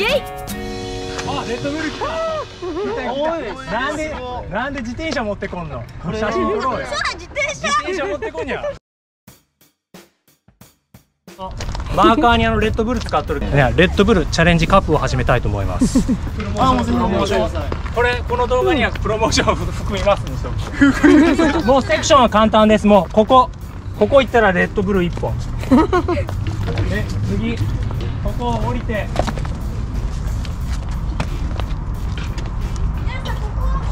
イエイ。あレッドブル来たなんでなんで自転車持ってこんの？写真撮ろうよ。そうだ自転車。自転車持ってこんやマーカーにあのレッドブル使っとる。ねレッドブルチャレンジカップを始めたいと思います。あもうプロモーションこれこの動画にはプロモーションを含みますんでしょ もうセクションは簡単です。もうここ。ここ行ったらレッドブル1本。で次。ここを降りて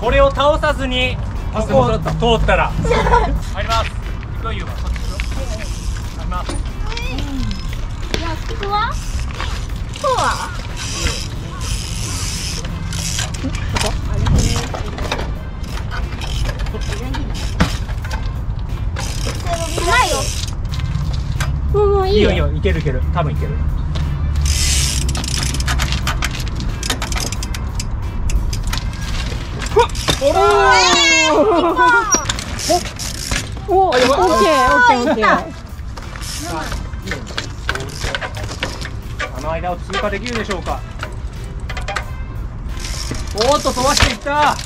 これを倒さずにここを通ったら。入ります。行くよこっち入ります。いやここは？ここは？ないよもうもういいよ。いいよ。いいよいけるいける。多分いけるおおオッケー。オッケー。オッケー。あの間を通過できるでしょうかおー。っと飛ばしていった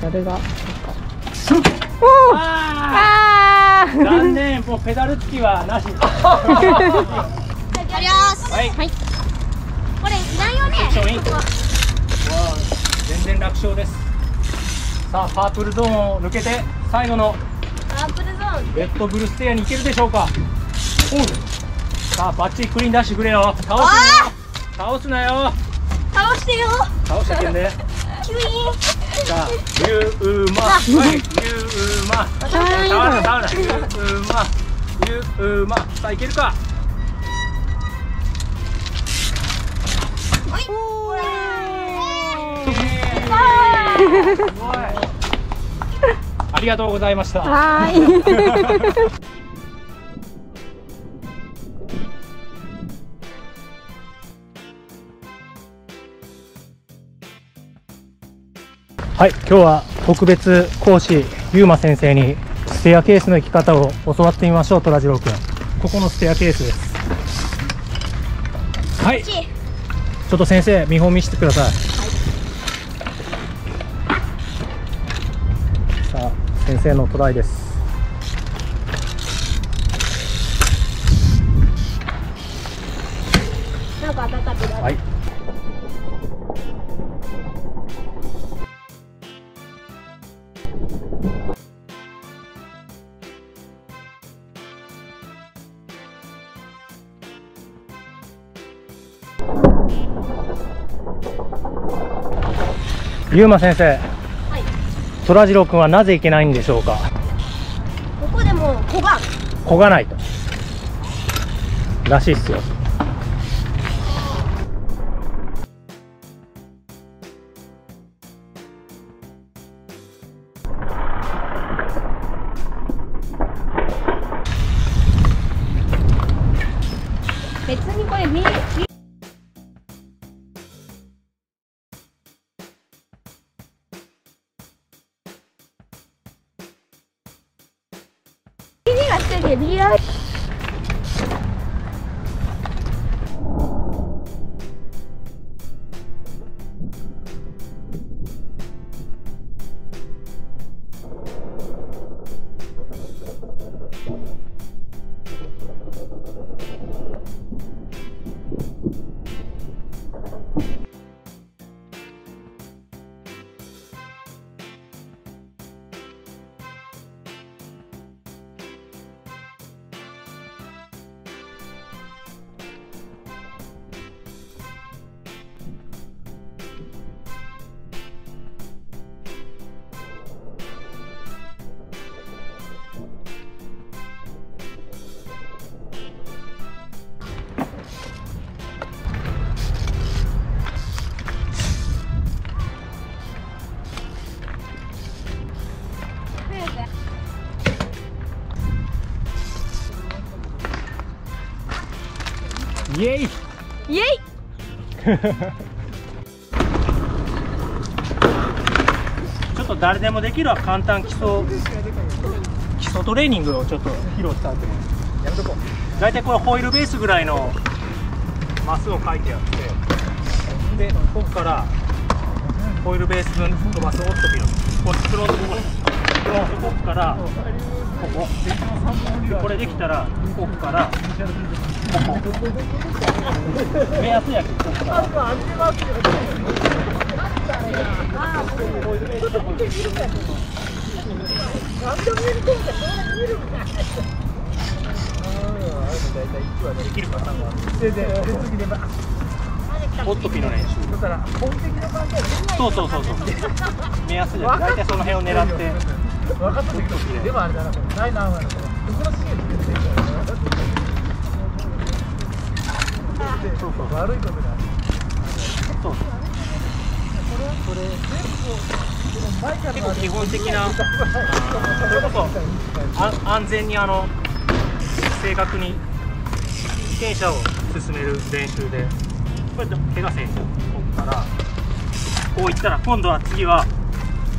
誰がああー。残念もうペダル付きはなしやりますはいはいこれいらんよね全然楽勝ですさあパープルゾーンを抜けて最後のパープルゾーン。レッドブルステアに行けるでしょうか。さあバッチリクリーン出してくれよ。倒すなよ。倒すなよ。倒してよ。倒してけんでキュイーンさあ。ゆうまはいゆうま。倒れな倒れなゆうまゆうまさあいけるかありがとうございました。はーい。はい、今日は特別講師ゆうま先生にステアケースの生き方を教わってみましょう虎次郎くん。ここのステアケースです。はい。ちょっと先生見本見せてください、先生のトライです。なんか温かくなるはい。ゆうま先生、はい虎次郎くんはなぜいけないんでしょうか？ここでもう小判漕がないと。らしいっすよ。別にこれ見耳イエイ。イエイ。ちょっと誰でもできるわ。簡単基礎基礎トレーニングをちょっと披露したいと思いますやめとこう。大体これホイールベースぐらいのマスを書いてあってでここからホイールベース分飛ばすオットピのこれスローのところでここからここ。でこれできたらここからここ目安やけどここからできるかなオットピの練習そうそうそうそう目安じゃ大体その辺を狙って。分かったけどでもあれだなないなあるからこのシーンでそうそう悪いことだそうこれ結構基本的なそれ。こそ安全にあの正確に自転車を進める練習でこうやって怪我せんよここからこういったら今度は次は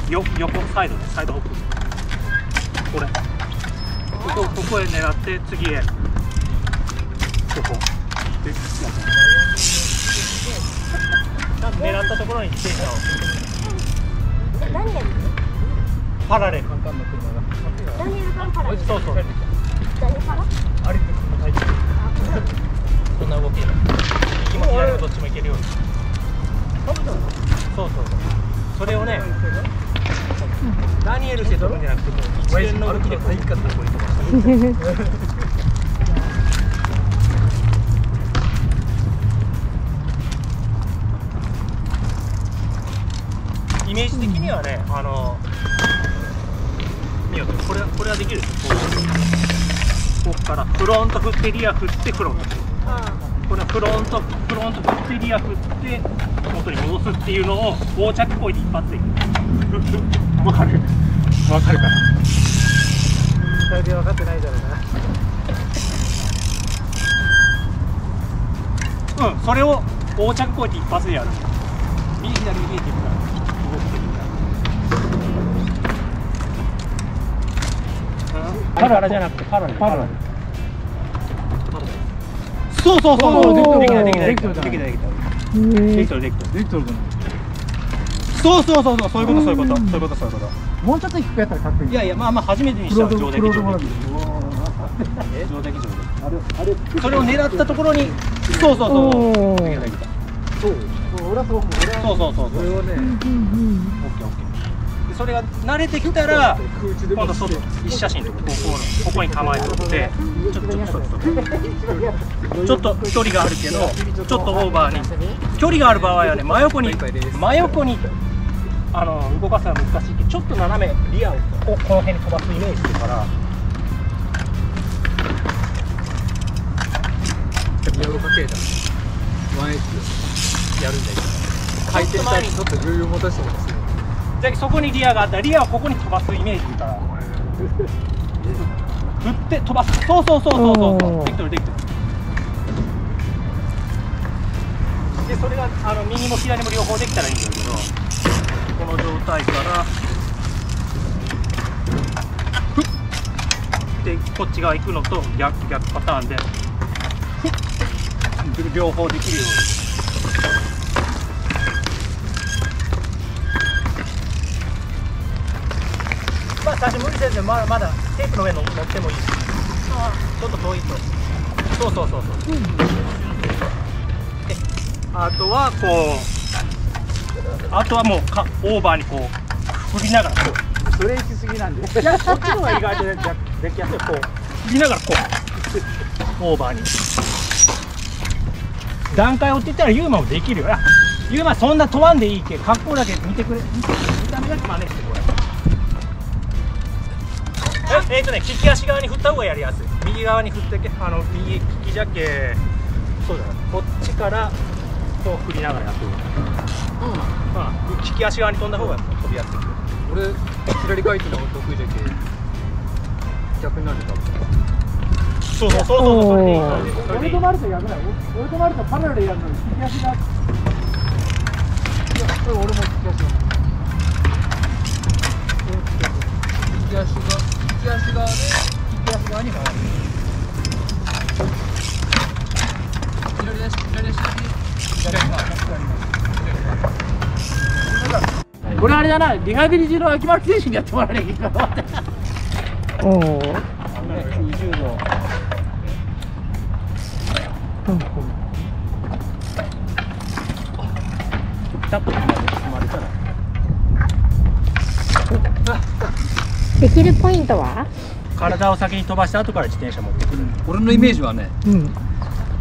よ横サイドねサイドホップこれここここへ狙って次へ。ここ。でちゃんと狙ったところに自転車をえダニエル。パラレル。簡単な車がダニエル。からからそうそう誰からありって車入ってるこんな動き右も左もどっちもいけるようにそうそうそうそれをねダニエル。して飛ぶんじゃなくてこう一連の動きでこうメージ的にはねあの見よこれはこれはできるでしょこうここから。フロント振ってリア振ってフロント。これはフロントフロント振ってリア振って元に戻すっていうのを横着こいで一発で。いくわかる。わかるかな。大体分かってないだろうな。うんそれを横着こいで一発でやる。右左右っていくからパララじゃなくてパラレルパラレルそう。そうそうそう。できたできたできた。できたできたできた。できたできとるかそうそうそうそうそういうことそういうことそういうことそういうことなもうちょっと低くやった。らかっこいいいやいやまあまあ初めてにしては上出来上出来上出来上出来それを狙ったところにそうそうそうできた。できたそう俺はそう俺はそうそうそうそう俺はねオッケーオッケーでそれが慣れてきたら今度外一写真とここここに構えておいてちょっとちょっとちょっとちょっと距離があるけどちょっとオーバーに。距離がある場合はね真横に真横にあの動かすのは難しいけどちょっと斜めリアをこここの辺に飛ばすイメージするから宮岡啓太ワンエッジやるんだけど回転したりちょっと余裕持たせてもらってじゃあそこにリアがあったらリアをここに飛ばすイメージから。振って飛ばす。そうそうそうそうそうそう。できてるできてるでそれがあの右も左も両方できたらいいんだけどこの状態からふっでこっち側行くのと逆逆パターンでふっ両方できるようにまだまだテープの上の乗ってもいい。しちょっと遠いと。そうそうそうそう、であとはこうあとはもうかオーバーにこう振りながらこう。それ行き過ぎなんで。いやこっちの方が意外とでできやすい。こう。振りながらこう。オーバーに。段階を追っていったらユーマもできるよ。あユーマそんな飛ばんでいいけ格好だけ見てくれ見た目だけ真似してええーとね利き足側に振った方がやりやすい。右側に振ってけあの右利きじゃけそうだな。こっちからこう振りながらやってる。まあ利き足側に飛んだ方が飛びやすい。俺左回転の得意じゃけ逆になる多分そうそうそうそうそれでいいそれでいい俺とマルトやるない。俺とマルトパラレルやるのに利き足が。俺も利き足だ利き足が利き足側で利き足側に回る左足足左足だけ左これあれだな。リハビリ中の秋丸選手にやってもらわなきゃいけないおお。90度ピタッとできるポイントは？体を先に飛ばして後から自転車持ってくる。俺のイメージはねうん。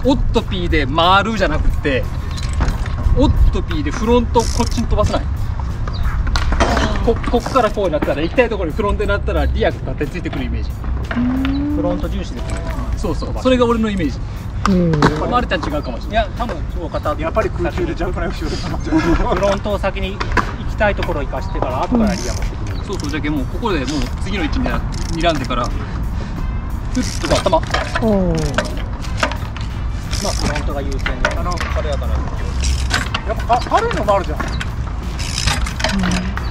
オットピーで回るじゃなくてオットピーでフロントをこっちに飛ばさない。ここっからこうなったら行きたいところにフロントになったらリアが立てついてくるイメージ。フロント重視ですね。そうそう。それが俺のイメージ。うん。マルちゃん違うかもしれない。いや多分超片やっぱり空中でジャンプナイフフロントを先に行きたいところを行かしてから後からリア持ってくるそうそうじゃけもうここでもう次の位置に睨んでからふっとか頭おお。まあフロントが優先であの軽やかなやっぱ軽いのもあるじゃん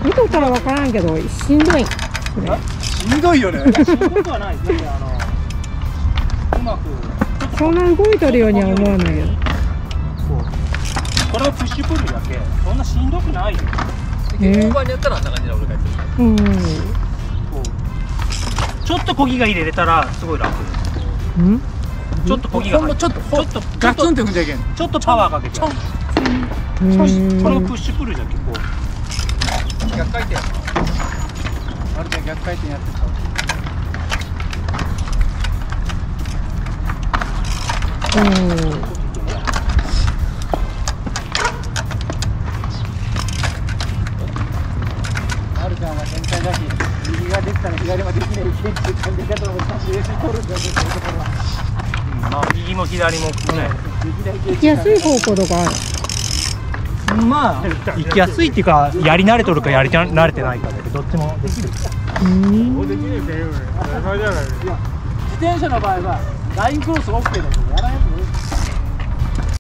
見とったらわからんけどしんどい。しんどいよねしんどくはない全然あのうまくそんな動いとるようには思わないけど。これをプッシュプルだけそんなしんどくないよえーオーバーにやったらあん。な感じで俺がやってるうん。ちょっと漕ぎが入れれたらすごい楽うん。ちょっと漕ぎが入るちょっとちょっとガツンって踏ん。じゃいけん。ちょっとパワーかけてちょん。うこれをプッシュプルじゃけこう逆回転マルちゃ逆回転やってたおマら左もできないけんっていう考え方をちゃんと練習取るんだよそういうところはまあ右も左もね行きやすい方向とかある。まあ行きやすいっていうかやり慣れとるかやり慣れてないかでどっちもできるうん。自転車の場合はラインクロス OK だけどやらないと